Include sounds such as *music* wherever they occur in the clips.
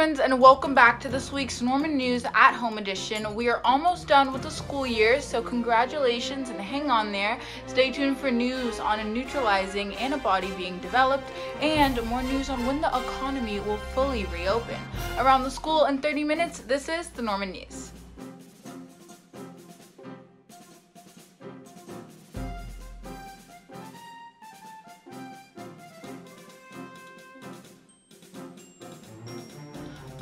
Normans, and welcome back to this week's Norman News at Home Edition. We are almost done with the school year, so congratulations and hang on there. Stay tuned for news on a neutralizing antibody being developed and more news on when the economy will fully reopen. Around the school in 30 minutes, this is the Norman News.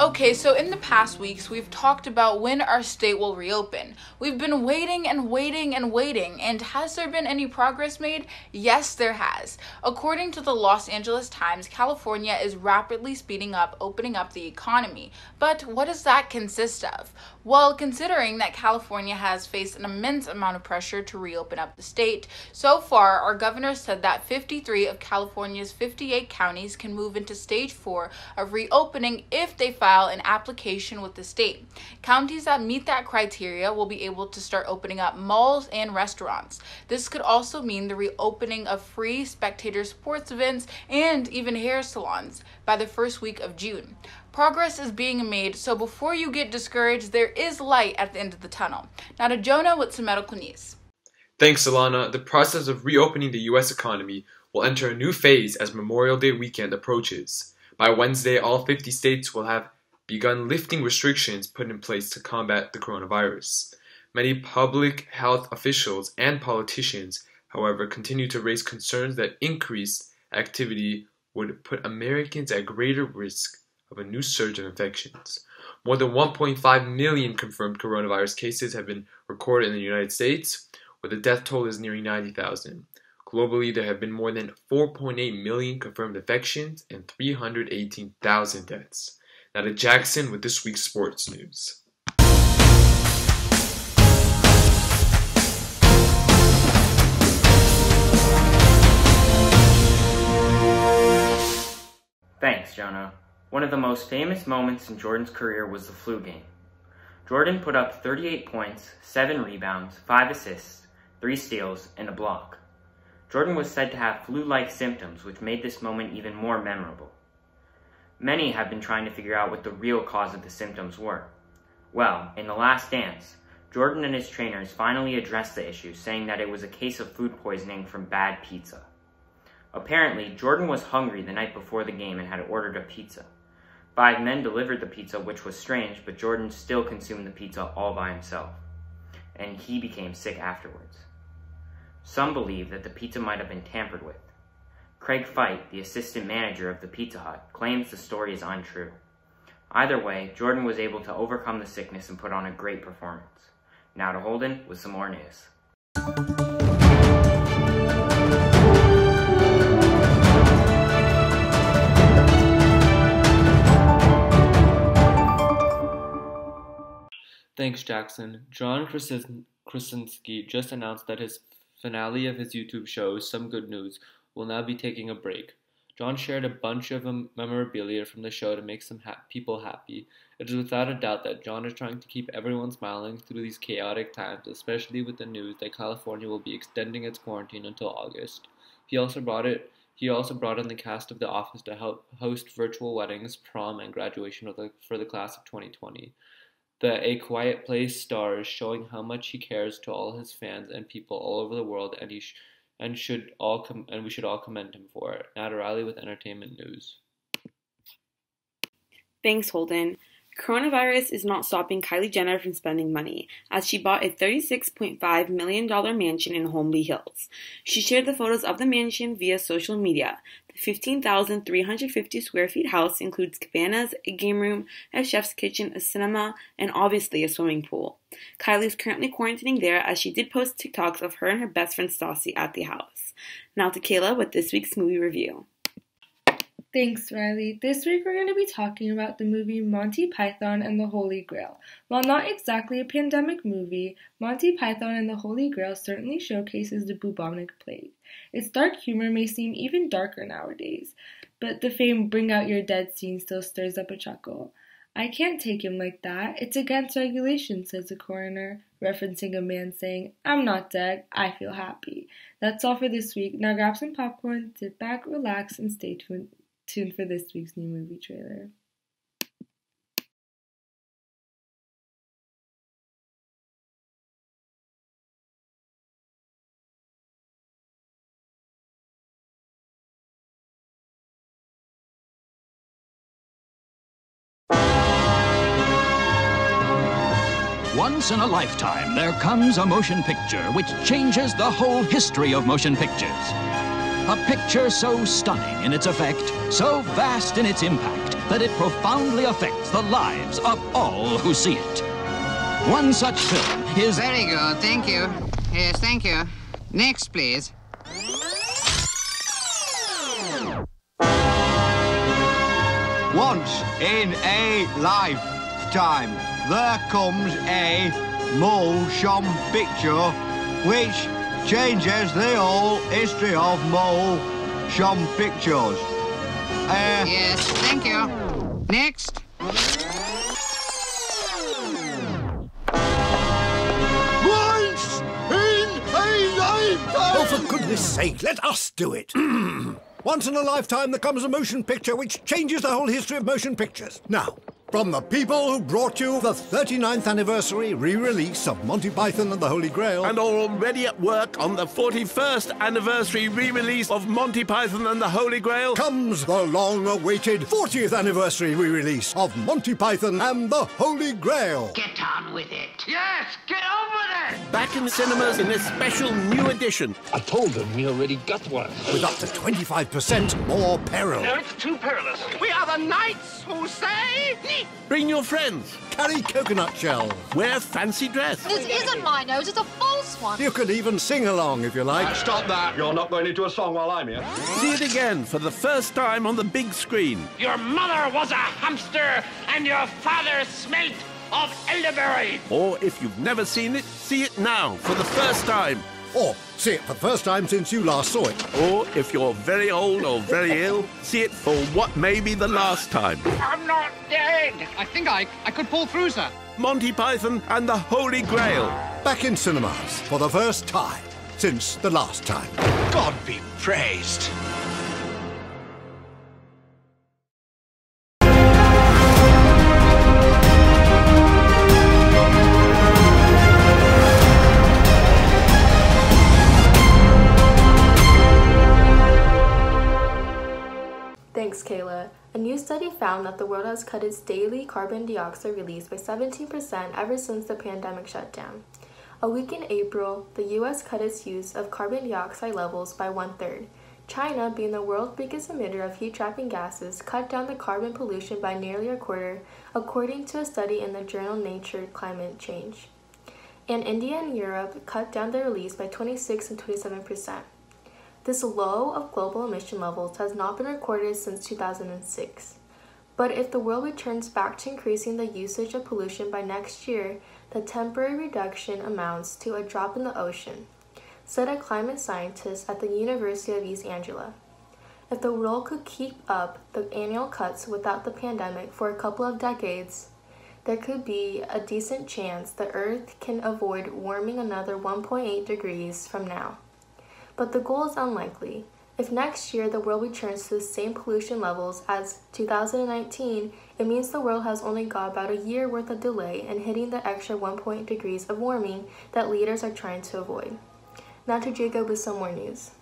Okay, so in the past weeks, we've talked about when our state will reopen. We've been waiting and waiting and waiting, and has there been any progress made? Yes, there has. According to the Los Angeles Times, California is rapidly speeding up opening up the economy. But what does that consist of? Well, considering that California has faced an immense amount of pressure to reopen up the state, so far our governor said that 53 of California's 58 counties can move into stage 4 of reopening if they file file an application with the state. Counties that meet that criteria will be able to start opening up malls and restaurants. This could also mean the reopening of free spectator sports events and even hair salons by the first week of June. Progress is being made, so before you get discouraged, there is light at the end of the tunnel. Now to Jonah with some medical news. Thanks, Alana. The process of reopening the U.S. economy will enter a new phase as Memorial Day weekend approaches. By Wednesday, all 50 states will have begun lifting restrictions put in place to combat the coronavirus. Many public health officials and politicians, however, continue to raise concerns that increased activity would put Americans at greater risk of a new surge of infections. More than 1.5 million confirmed coronavirus cases have been recorded in the United States, where the death toll is nearing 90,000. Globally, there have been more than 4.8 million confirmed infections and 318,000 deaths. Now to Jackson with this week's sports news. Thanks, Jonah. One of the most famous moments in Jordan's career was the flu game. Jordan put up 38 points, 7 rebounds, 5 assists, 3 steals, and a block. Jordan was said to have flu-like symptoms, which made this moment even more memorable. Many have been trying to figure out what the real cause of the symptoms were. Well, in The Last Dance, Jordan and his trainers finally addressed the issue, saying that it was a case of food poisoning from bad pizza. Apparently, Jordan was hungry the night before the game and had ordered a pizza. Five men delivered the pizza, which was strange, but Jordan still consumed the pizza all by himself, and he became sick afterwards. Some believe that the pizza might have been tampered with. Craig Fite, the assistant manager of the Pizza Hut, claims the story is untrue. Either way, Jordan was able to overcome the sickness and put on a great performance. Now to Holden with some more news. Thanks, Jackson. John Krasinski just announced that his finale of his YouTube show, Some Good News, will now be taking a break. John shared a bunch of memorabilia from the show to make some ha- people happy. It is without a doubt that John is trying to keep everyone smiling through these chaotic times, especially with the news that California will be extending its quarantine until August. He also brought it. He also brought in the cast of The Office to help host virtual weddings, prom, and graduation the, for the class of 2020. The A Quiet Place star is showing how much he cares to all his fans and people all over the world, and he. Sh- and should all com- and we should all commend him for it. Nat Riley with entertainment news. Thanks, Holden. Coronavirus is not stopping Kylie Jenner from spending money, as she bought a $36.5 million mansion in Holmby Hills. She shared the photos of the mansion via social media. The 15,350 square feet house includes cabanas, a game room, a chef's kitchen, a cinema, and obviously a swimming pool. Kylie is currently quarantining there as she did post TikToks of her and her best friend Stassie at the house. Now to Kayla with this week's movie review. Thanks, Riley. This week we're going to be talking about the movie Monty Python and the Holy Grail. While not exactly a pandemic movie, Monty Python and the Holy Grail certainly showcases the bubonic plague. Its dark humor may seem even darker nowadays, but the famed Bring Out Your Dead scene still stirs up a chuckle. I can't take him like that. It's against regulation, says the coroner, referencing a man saying, I'm not dead, I feel happy. That's all for this week. Now grab some popcorn, sit back, relax, and stay tuned tuned for this week's new movie trailer. Once in a lifetime, there comes a motion picture which changes the whole history of motion pictures. A picture so stunning in its effect, so vast in its impact, that it profoundly affects the lives of all who see it. One such film is. Very good, thank you. Yes, thank you. Next, please. Once in a lifetime, there comes a motion picture which changes the whole history of motion pictures. Uh, Yes, thank you. Next. Once in a lifetime! Oh, for goodness sake, let us do it. *clears throat* Once in a lifetime, there comes a motion picture which changes the whole history of motion pictures. Now, from the people who brought you the 39th anniversary re release of Monty Python and the Holy Grail. And are already at work on the 41st anniversary re release of Monty Python and the Holy Grail. comes the long awaited 40th anniversary re release of Monty Python and the Holy Grail. Get on with it. Yes, Back in cinemas in a special new edition. I told them we already got one. With up to 25% more peril. No, it's too perilous. We are the knights who say. Bring your friends. Carry coconut shells. Wear fancy dress. This isn't my nose, it's a false one. You could even sing along if you like. Stop that. You're not going into a song while I'm here. See it again for the first time on the big screen. Your mother was a hamster and your father smelt of elderberry. Or if you've never seen it, see it now for the first time. Or see it for the first time since you last saw it. Or if you're very old or very ill, see it for what may be the last time. I'm not dead. I think I, I could pull through, sir. Monty Python and the Holy Grail. Back in cinemas for the first time since the last time. God be praised. Found that the world has cut its daily carbon dioxide release by 17% ever since the pandemic shutdown. A week in April, the US cut its use of carbon dioxide levels by one third. China, being the world's biggest emitter of heat trapping gases, cut down the carbon pollution by nearly a quarter, according to a study in the journal Nature Climate Change. And India and Europe cut down their release by 26 and 27 percent. This low of global emission levels has not been recorded since 2006. But if the world returns back to increasing the usage of pollution by next year, the temporary reduction amounts to a drop in the ocean, said a climate scientist at the University of East Anglia. If the world could keep up the annual cuts without the pandemic for a couple of decades, there could be a decent chance the Earth can avoid warming another 1.8 degrees from now but the goal is unlikely. If next year the world returns to the same pollution levels as 2019, it means the world has only got about a year worth of delay in hitting the extra 1.8 degrees of warming that leaders are trying to avoid. Now to Jacob with some more news.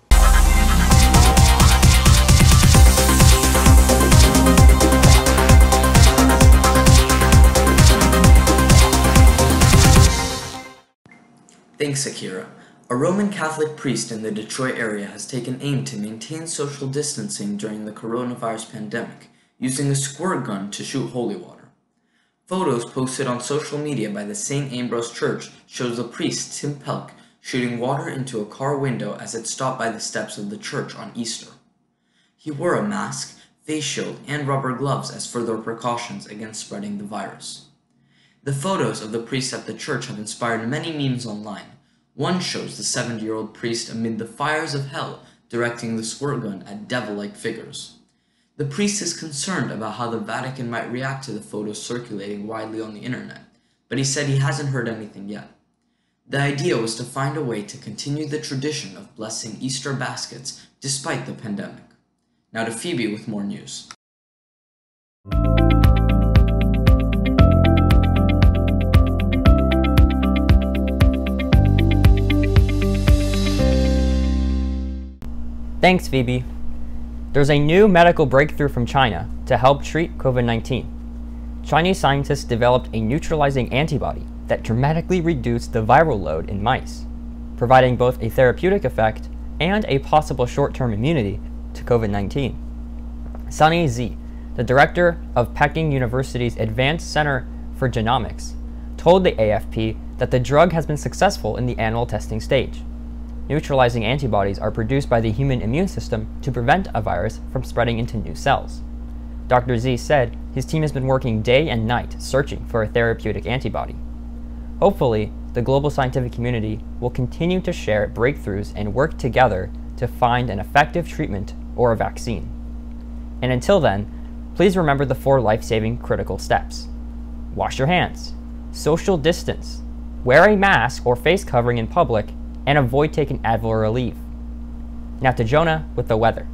Thanks, Akira. A Roman Catholic priest in the Detroit area has taken aim to maintain social distancing during the coronavirus pandemic, using a squirt gun to shoot holy water. Photos posted on social media by the St. Ambrose Church shows the priest Tim Pelc shooting water into a car window as it stopped by the steps of the church on Easter. He wore a mask, face shield, and rubber gloves as further precautions against spreading the virus. The photos of the priest at the church have inspired many memes online. One shows the 70 year old priest amid the fires of hell directing the squirt gun at devil like figures. The priest is concerned about how the Vatican might react to the photos circulating widely on the internet, but he said he hasn't heard anything yet. The idea was to find a way to continue the tradition of blessing Easter baskets despite the pandemic. Now to Phoebe with more news. Thanks, Phoebe. There's a new medical breakthrough from China to help treat COVID 19. Chinese scientists developed a neutralizing antibody that dramatically reduced the viral load in mice, providing both a therapeutic effect and a possible short term immunity to COVID 19. Sunny Z, the director of Peking University's Advanced Center for Genomics, told the AFP that the drug has been successful in the animal testing stage. Neutralizing antibodies are produced by the human immune system to prevent a virus from spreading into new cells. Dr. Z said his team has been working day and night searching for a therapeutic antibody. Hopefully, the global scientific community will continue to share breakthroughs and work together to find an effective treatment or a vaccine. And until then, please remember the four life saving critical steps wash your hands, social distance, wear a mask or face covering in public, and avoid taking Advil Relief. Now to Jonah with the weather.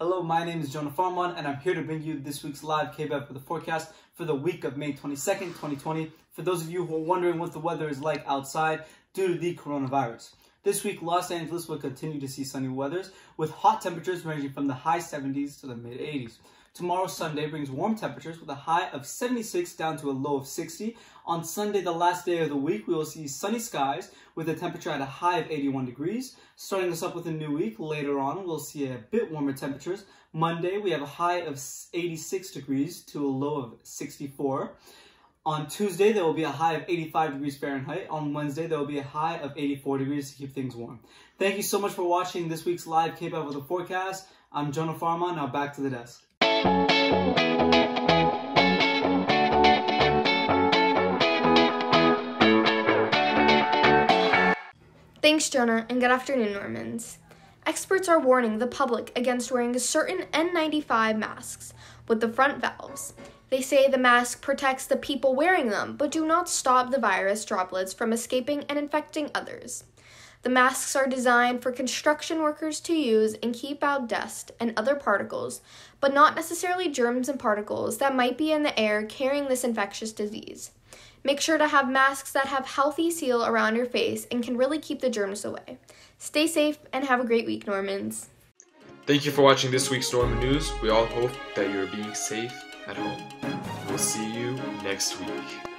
Hello, my name is Jonah Farman, and I'm here to bring you this week's live KBEV for the forecast for the week of May 22nd, 2020. For those of you who are wondering what the weather is like outside due to the coronavirus. This week, Los Angeles will continue to see sunny weathers with hot temperatures ranging from the high 70s to the mid 80s. Tomorrow, Sunday, brings warm temperatures with a high of 76 down to a low of 60. On Sunday, the last day of the week, we will see sunny skies with a temperature at a high of 81 degrees. Starting us up with a new week, later on, we'll see a bit warmer temperatures. Monday, we have a high of 86 degrees to a low of 64. On Tuesday, there will be a high of 85 degrees Fahrenheit. On Wednesday, there will be a high of 84 degrees to keep things warm. Thank you so much for watching this week's live KBEV with the forecast. I'm Jonah Farman. Now back to the desk. Thanks, Jonah, and good afternoon, Normans. Experts are warning the public against wearing certain N95 masks with the front valves. They say the mask protects the people wearing them, but do not stop the virus droplets from escaping and infecting others. The masks are designed for construction workers to use and keep out dust and other particles, but not necessarily germs and particles that might be in the air carrying this infectious disease. Make sure to have masks that have healthy seal around your face and can really keep the germs away. Stay safe and have a great week, Normans. Thank you for watching this week's Norman News. We all hope that you're being safe at home. We'll see you next week.